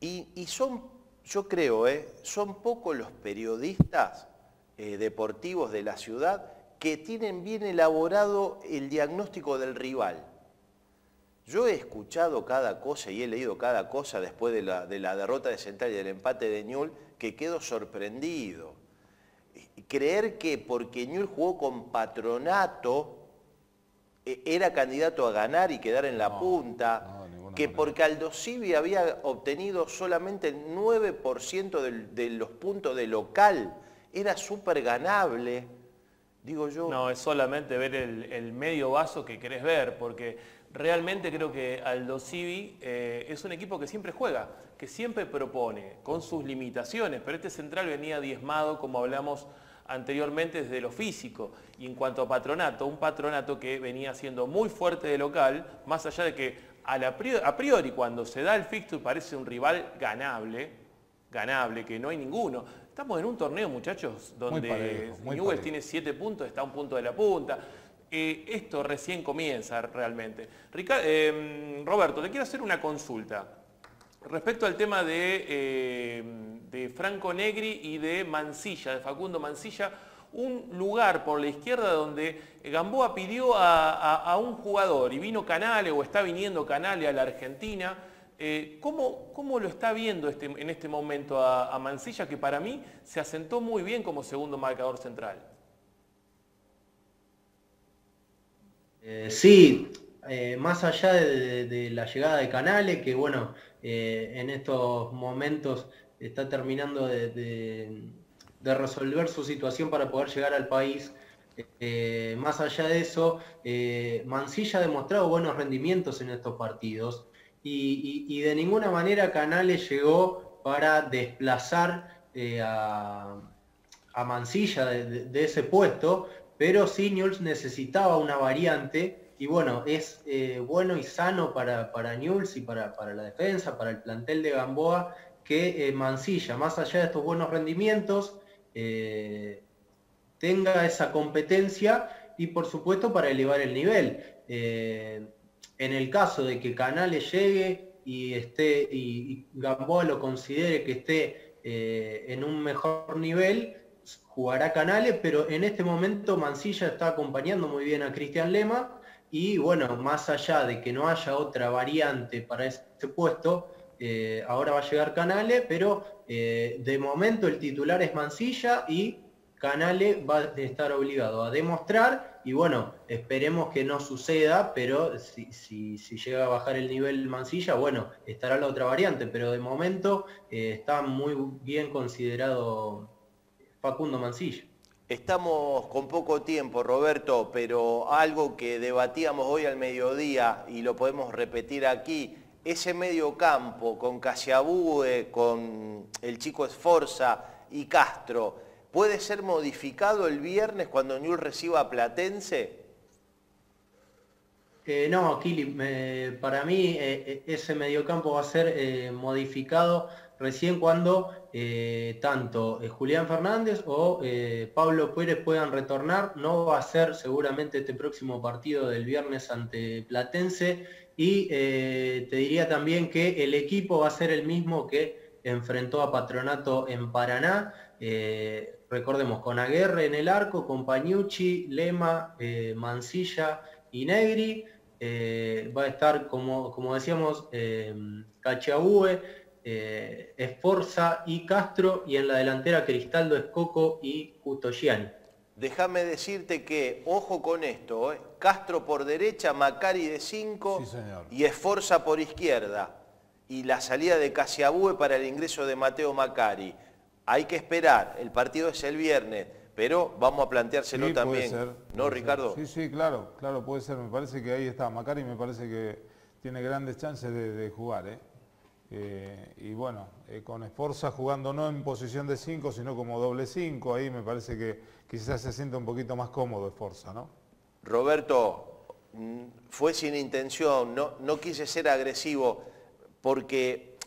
Y son, yo creo, eh, son pocos los periodistas eh, deportivos de la ciudad que tienen bien elaborado el diagnóstico del rival. Yo he escuchado cada cosa y he leído cada cosa después de la, de la derrota de Central y del empate de Newell que quedo sorprendido. Creer que porque Newell jugó con patronato eh, era candidato a ganar y quedar en la punta, que porque Aldo Civi había obtenido solamente el 9% del- de los puntos de local, era súper ganable. Digo yo, No, es solamente ver el, el medio vaso que querés ver, porque realmente creo que Aldo Civi eh, es un equipo que siempre juega, que siempre propone, con sus limitaciones, pero este central venía diezmado, como hablamos anteriormente, desde lo físico. Y en cuanto a patronato, un patronato que venía siendo muy fuerte de local, más allá de que a, priori, cuando se da el fixture parece un rival ganable, ganable, que no hay ninguno. Estamos en un torneo, muchachos, donde parejo, Newell's tiene siete puntos, está a un punto de la punta. Eh, esto recién comienza realmente. Rica- eh, Roberto, te quiero hacer una consulta. Respecto al tema de, eh, de Franco Negri y de Mancilla, de Facundo Mancilla, un lugar por la izquierda donde Gamboa pidió a, un jugador y vino Canale o está viniendo Canale a la Argentina. Eh, ¿cómo, cómo lo está viendo este- en este momento a, Mancilla, que para mí se asentó muy bien como segundo marcador central? Eh, sí, eh, más allá de, la llegada de Canales, que bueno, en estos momentos está terminando de- de resolver su situación para poder llegar al país, eh, más allá de eso, eh, Mancilla ha demostrado buenos rendimientos en estos partidos y, de ninguna manera Canales llegó para desplazar eh, a, a Mancilla de, ese puesto, pero sí necesitaba una variante y bueno, es eh, bueno y sano para, para y para, para, la defensa, para el plantel de Gamboa, que Mansilla, más allá de estos buenos rendimientos, eh, tenga esa competencia y por supuesto para elevar el nivel. en el caso de que Canales llegue y esté y Gamboa lo considere que esté en un mejor nivel, jugará Canales, pero en este momento Mansilla está acompañando muy bien a Cristian Lema y bueno, más allá de que no haya otra variante para ese puesto, eh, ahora va a llegar Canales, pero eh, de momento el titular es Mansilla y Canales va a estar obligado a demostrar y bueno, esperemos que no suceda, pero si, llega a bajar el nivel Mansilla, bueno, estará la otra variante, pero de momento eh, está muy bien considerado Facundo Mancilla. Estamos con poco tiempo, Roberto, pero algo que debatíamos hoy al mediodía y lo podemos repetir aquí, ese medio campo con Casiabue, con el chico Esforza y Castro, ¿puede ser modificado el viernes cuando Newell reciba a Platense? Eh, no, Kili, para mí eh, eh, ese mediocampo va a ser modificado recién cuando eh, tanto eh, Julián Fernández o eh, Pablo Pérez puedan retornar. No va a ser seguramente este próximo partido del viernes ante Platense. Y te diría también que el equipo va a ser el mismo que enfrentó a Patronato en Paraná. recordemos, con Aguerre en el arco, con Pañucci, Lema, Mancilla y Negri. va a estar, como, como decíamos, Cachiabue, eh, Esforza y Castro, y en la delantera Cristaldo, Escoco y Gianni. Déjame decirte que, ojo con esto, eh, Castro por derecha, Macari de 5 y Esforza por izquierda. Y la salida de Casiabue para el ingreso de Mateo Macari. Hay que esperar, el partido es el viernes, pero vamos a planteárselo también. ¿No, Ricardo? Sí, sí, claro, claro, puede ser. Me parece que ahí está. Macari me parece que tiene grandes chances de, de jugar. ¿eh? Eh, y bueno, eh, con Esforza jugando no en posición de 5, sino como doble 5, ahí me parece que quizás se siente un poquito más cómodo Esforza, ¿no? Roberto, mm, fue sin intención, no, quise ser agresivo, porque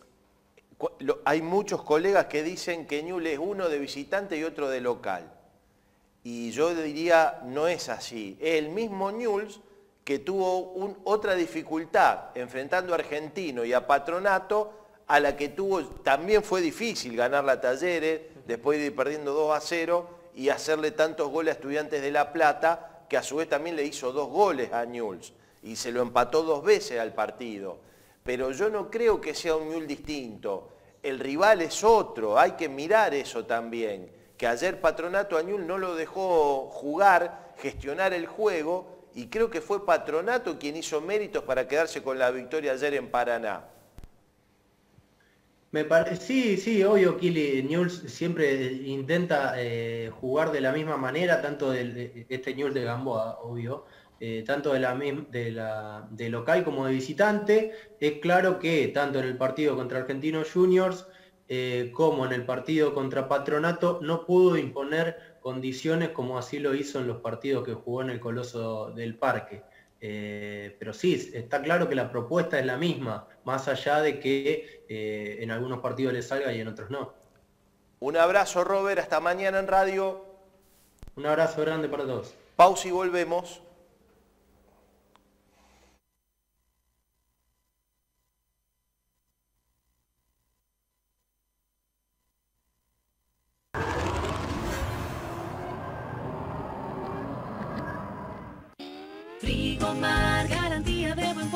hay muchos colegas que dicen que Ñul es uno de visitante y otro de local. Y yo diría, no es así. Es el mismo Ñuls que tuvo otra dificultad enfrentando a Argentino y a Patronato, a la que tuvo, también fue difícil ganar la Talleres, después de ir perdiendo 2 a 0 y hacerle tantos goles a Estudiantes de La Plata, que a su vez también le hizo dos goles a Newell's y se lo empató dos veces al partido. Pero yo no creo que sea un Newell's distinto. El rival es otro, hay que mirar eso también. Que ayer Patronato a Newell's no lo dejó jugar, gestionar el juego y creo que fue Patronato quien hizo méritos para quedarse con la victoria ayer en Paraná. Sí, sí, obvio, Kili Newell's siempre intenta eh, jugar de la misma manera, tanto este Newell's de Gamboa, obvio, eh, tanto de, la, de local como de visitante. Es claro que tanto en el partido contra Argentinos Juniors eh, como en el partido contra Patronato no pudo imponer condiciones como así lo hizo en los partidos que jugó en el Coloso del Parque. Eh, pero sí, está claro que la propuesta es la misma, más allá de que eh, en algunos partidos le salga y en otros no. Un abrazo, Robert, hasta mañana en radio. Un abrazo grande para todos. Pausa y volvemos.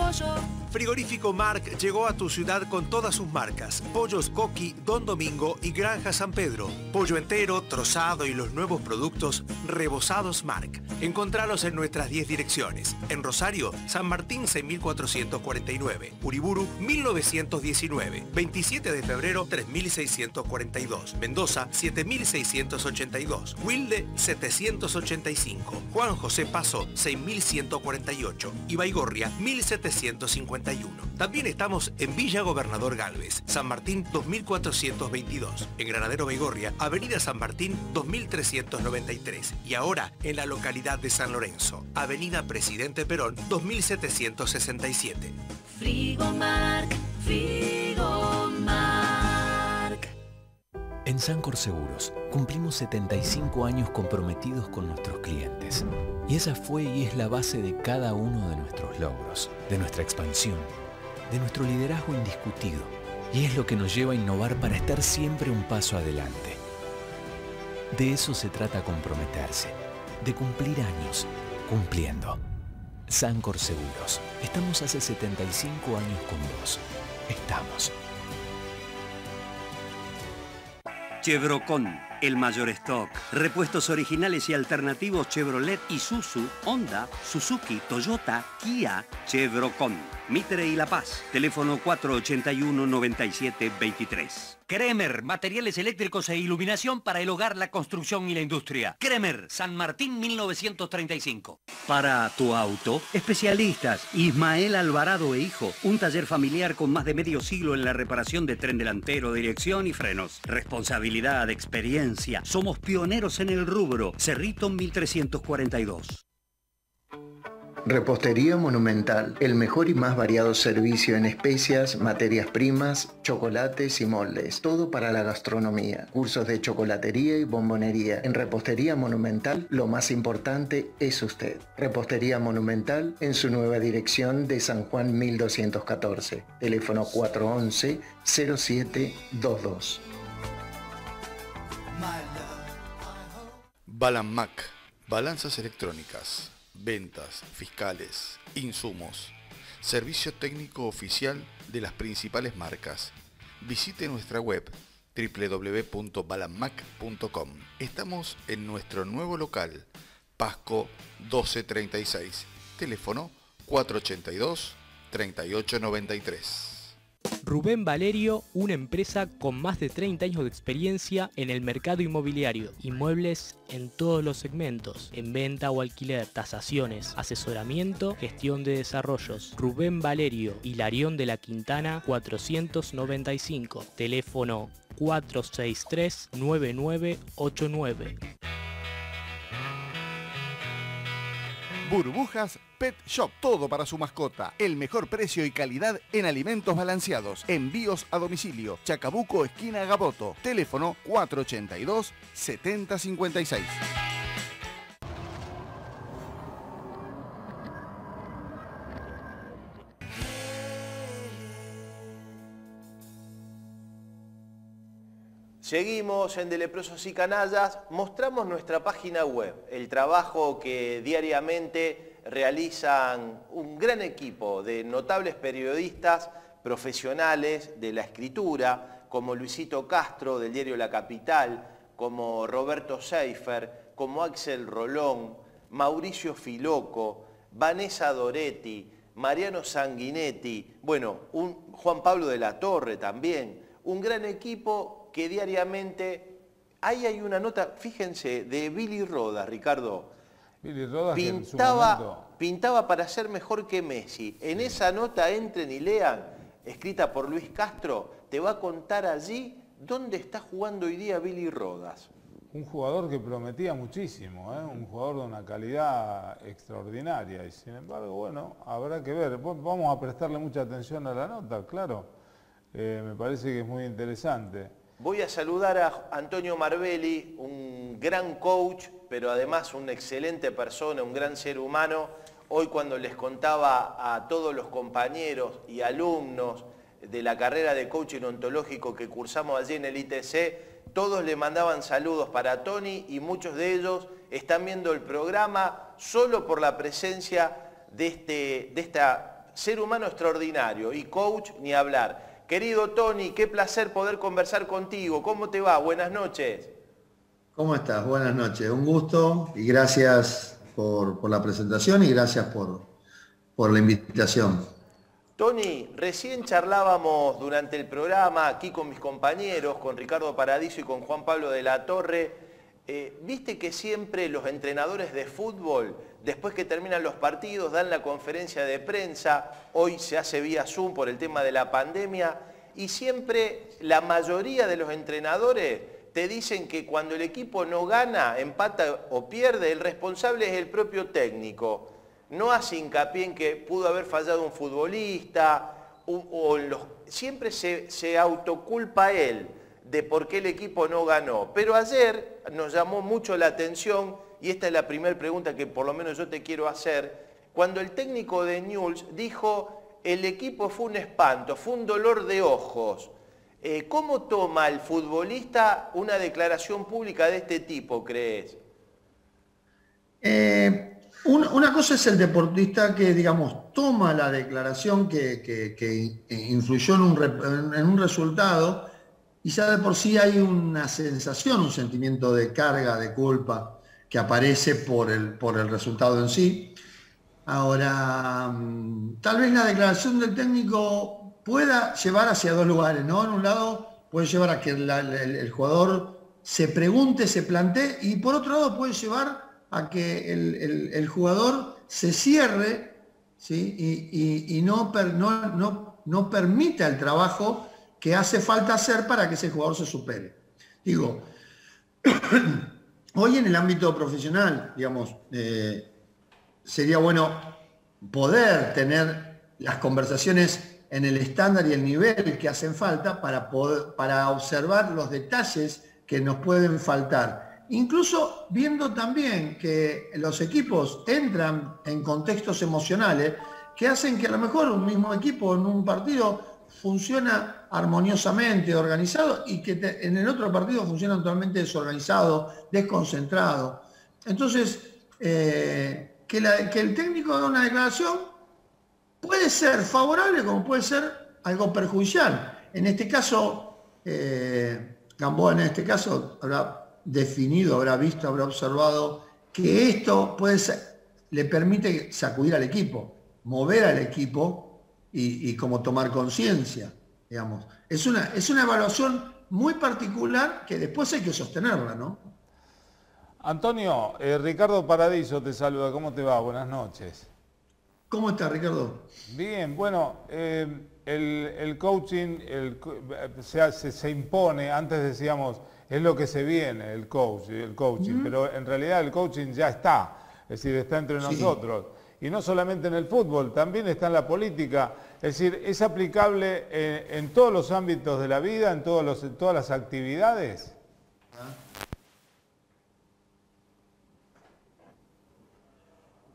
Garantía de buen pollo. Frigorífico Marc llegó a tu ciudad con todas sus marcas. Pollos Coqui, Don Domingo y Granja San Pedro. Pollo entero, trozado y los nuevos productos rebozados Marc. Encontralos en nuestras 10 direcciones. En Rosario, San Martín 6449. Uriburu 1919. 27 de febrero 3642. Mendoza 7682. Wilde 785. Juan José Paso 6148. Y Baigorria 1750 451. También estamos en Villa Gobernador Galvez, San Martín 2422. En Granadero Begorria, Avenida San Martín 2393. Y ahora en la localidad de San Lorenzo, Avenida Presidente Perón 2767. Frigomark, Frigomark. En Sancor Seguros cumplimos 75 años comprometidos con nuestros clientes. Y esa fue y es la base de cada uno de nuestros logros, de nuestra expansión, de nuestro liderazgo indiscutido. Y es lo que nos lleva a innovar para estar siempre un paso adelante. De eso se trata comprometerse, de cumplir años, cumpliendo. Sancor Seguros. Estamos hace 75 años con vos. Estamos. Chevrocon, el mayor stock. Repuestos originales y alternativos Chevrolet, Isuzu, Honda, Suzuki, Toyota, Kia, Chevrocon. Mitre y La Paz. Teléfono 481-9723. Kremer, materiales eléctricos e iluminación para el hogar, la construcción y la industria. Kremer, San Martín 1935. Para tu auto, especialistas Ismael Alvarado e Hijo, un taller familiar con más de medio siglo en la reparación de tren delantero, dirección y frenos. Responsabilidad, experiencia. Somos pioneros en el rubro. Cerrito 1342. Repostería Monumental, el mejor y más variado servicio en especias, materias primas, chocolates y moldes. Todo para la gastronomía. Cursos de chocolatería y bombonería. En Repostería Monumental, lo más importante es usted. Repostería Monumental en su nueva dirección de San Juan 1214. Teléfono 411-0722. Balanmac, balanzas electrónicas, ventas, fiscales, insumos, servicio técnico oficial de las principales marcas. Visite nuestra web www.balanmac.com. Estamos en nuestro nuevo local, Pasco 1236, teléfono 482 3893. Rubén Valerio, una empresa con más de 30 años de experiencia en el mercado inmobiliario, inmuebles en todos los segmentos, en venta o alquiler, tasaciones, asesoramiento, gestión de desarrollos. Rubén Valerio, Hilarión de la Quintana 495, teléfono 463-9989. Burbujas Pet Shop, todo para su mascota. El mejor precio y calidad en alimentos balanceados. Envíos a domicilio. Chacabuco, esquina Gaboto. Teléfono 482-7056. Seguimos en De Leprosos y Canallas, mostramos nuestra página web, el trabajo que diariamente realizan un gran equipo de notables periodistas profesionales de la escritura, como Luisito Castro del diario La Capital, como Roberto Seifer, como Axel Rolón, Mauricio Filoco, Vanessa Doretti, Mariano Sanguinetti, bueno, un Juan Pablo de la Torre también, un gran equipo que diariamente, ahí hay una nota, fíjense, de Billy Rodas, Ricardo, Billy Rodas que en su pintaba, momento- pintaba para ser mejor que Messi. En esa nota entren y lean, escrita por Luis Castro, te va a contar allí dónde está jugando hoy día Billy Rodas. Un jugador que prometía muchísimo, ¿eh? un jugador de una calidad extraordinaria y sin embargo, bueno, habrá que ver. Va- Vamos a prestarle mucha atención a la nota, claro. Eh, me parece que es muy interesante. Voy a saludar a Antonio Marbelli, un gran coach, pero además una excelente persona, un gran ser humano. Hoy cuando les contaba a todos los compañeros y alumnos de la carrera de coaching ontológico que cursamos allí en el ITC, todos le mandaban saludos para Tony y muchos de ellos están viendo el programa solo por la presencia de este, de ser humano extraordinario y coach ni hablar. Querido Tony, qué placer poder conversar contigo. ¿Cómo te va? Buenas noches. ¿Cómo estás? Buenas noches. Un gusto y gracias por, por la presentación y gracias por, por la invitación. Tony, recién charlábamos durante el programa aquí con mis compañeros, con Ricardo Paradiso y con Juan Pablo de la Torre, eh, viste que siempre los entrenadores de fútbol, después que terminan los partidos, dan la conferencia de prensa, hoy se hace vía Zoom por el tema de la pandemia, y siempre la mayoría de los entrenadores te dicen que cuando el equipo no gana, empata o pierde, el responsable es el propio técnico. No hace hincapié en que pudo haber fallado un futbolista, o, siempre se, se autoculpa él de por qué el equipo no ganó. Pero ayer nos llamó mucho la atención, y esta es la primera pregunta que por lo menos yo te quiero hacer, cuando el técnico de Newell's dijo, el equipo fue un espanto, fue un dolor de ojos. Eh, ¿Cómo toma el futbolista una declaración pública de este tipo, crees? Eh, una, cosa es el deportista que, digamos, toma la declaración que, influyó en un, en un resultado, y ya de por sí hay una sensación, un sentimiento de carga, de culpa, que aparece por el, por el resultado en sí. Ahora, mm, tal vez la declaración del técnico pueda llevar hacia dos lugares, ¿no? En un lado puede llevar a que el, jugador se pregunte, se plantee, y por otro lado puede llevar a que el, jugador se cierre ¿sí? y, no, no, no, no permita el trabajo que hace falta hacer para que ese jugador se supere. Digo, hoy en el ámbito profesional, digamos, eh, sería bueno poder tener las conversaciones en el estándar y el nivel que hacen falta para, para observar los detalles que nos pueden faltar. Incluso viendo también que los equipos entran en contextos emocionales que hacen que a lo mejor un mismo equipo en un partido funciona armoniosamente, organizado, y que en el otro partido funciona totalmente desorganizado, desconcentrado. Entonces, eh, que, el técnico haga una declaración puede ser favorable como puede ser algo perjudicial. En este caso, eh, Gamboa en este caso habrá definido, habrá visto, habrá observado que esto puede le permite sacudir al equipo, mover al equipo y, cómo tomar conciencia, digamos. Es una, es una evaluación muy particular que después hay que sostenerla, ¿no? Antonio, eh, Ricardo Paradiso te saluda, ¿cómo te va? Buenas noches. ¿Cómo está, Ricardo? Bien, bueno, eh, el, coaching se, se, impone, antes decíamos, es lo que se viene, el, coach, el coaching, pero en realidad el coaching ya está, es decir, está entre nosotros y no solamente en el fútbol, también está en la política. Es decir, es aplicable en, todos los ámbitos de la vida, en, todos los, todas las actividades.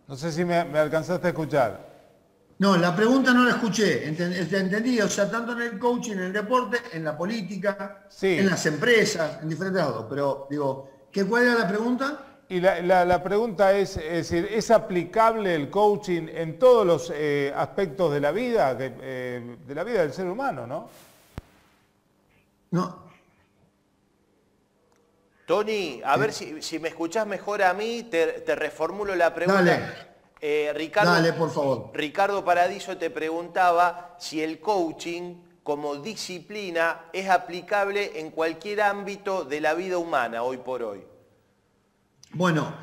No sé si me, alcanzaste a escuchar. No, la pregunta no la escuché, entendí, o sea, tanto en el coaching, en el deporte, en la política, en las empresas, en diferentes lados, pero digo, ¿qué, ¿cuál era la pregunta? Y la, pregunta es, es, decir, ¿es aplicable el coaching en todos los eh, aspectos de la vida, eh, de la vida del ser humano, no? No. Tony, a ver si, me escuchás mejor a mí, te, reformulo la pregunta. Dale. Eh, Ricardo, Dale, por favor. Ricardo Paradiso te preguntaba si el coaching como disciplina es aplicable en cualquier ámbito de la vida humana hoy por hoy. Bueno,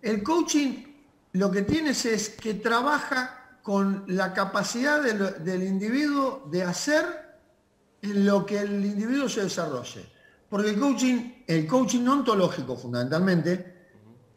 el coaching lo que tienes es que trabaja con la capacidad del, individuo de hacer lo que el individuo se desarrolle. Porque el coaching, el coaching ontológico fundamentalmente,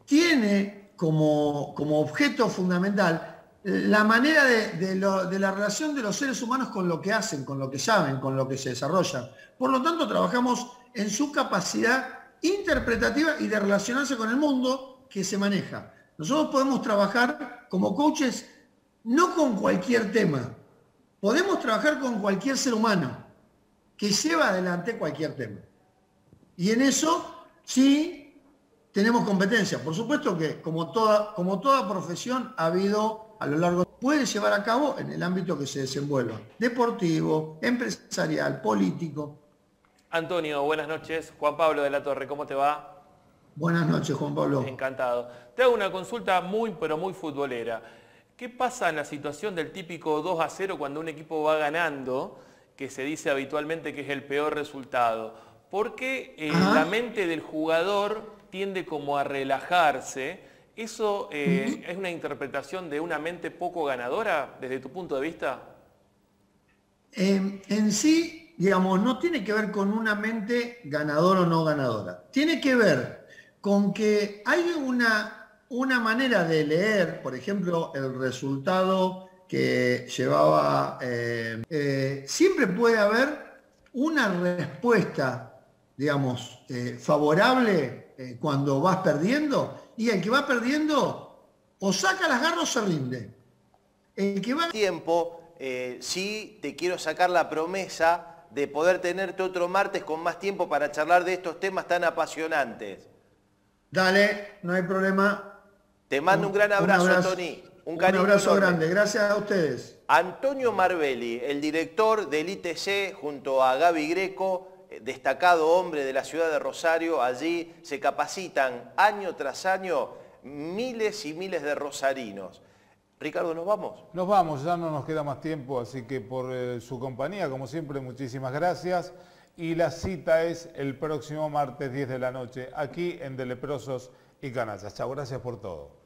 tiene como, objeto fundamental la manera de, de, la relación de los seres humanos con lo que hacen, con lo que saben, con lo que se desarrollan. Por lo tanto, trabajamos en su capacidad interpretativa y de relacionarse con el mundo que se maneja. Nosotros podemos trabajar como coaches no con cualquier tema, podemos trabajar con cualquier ser humano que lleva adelante cualquier tema. Y en eso sí tenemos competencia. Por supuesto que como toda, como toda profesión ha habido a lo largo, puede llevar a cabo en el ámbito que se desenvuelva, deportivo, empresarial, político, Antonio, buenas noches. Juan Pablo de la Torre, ¿cómo te va? Buenas noches, Juan Pablo. Encantado. Te hago una consulta muy, pero muy futbolera. ¿Qué pasa en la situación del típico 2 a 0 cuando un equipo va ganando, que se dice habitualmente que es el peor resultado? ¿Por qué en la mente del jugador tiende como a relajarse. ¿Eso eh, es una interpretación de una mente poco ganadora desde tu punto de vista? en sí, digamos, no tiene que ver con una mente ganadora o no ganadora. Tiene que ver con que hay una, una manera de leer, por ejemplo, el resultado que llevaba... Eh, eh, siempre puede haber una respuesta, digamos, eh, favorable cuando vas perdiendo y el que va perdiendo o saca las garras o se rinde. El que va... Tiempo sí te quiero sacar la promesa de poder tenerte otro martes con más tiempo para charlar de estos temas tan apasionantes. Dale, no hay problema. Te mando un, gran abrazo, Tony. Un, abrazo grande, gracias a ustedes. Antonio Marbelli, el director del ITC, junto a Gaby Greco, eh, destacado hombre de la ciudad de Rosario, allí se capacitan año tras año miles y miles de rosarinos. Ricardo, ¿nos vamos? Nos vamos, ya no nos queda más tiempo, así que por eh, su compañía, como siempre, muchísimas gracias. Y la cita es el próximo martes 10 de la noche, aquí en De Leprosos y Canallas. Chao, gracias por todo.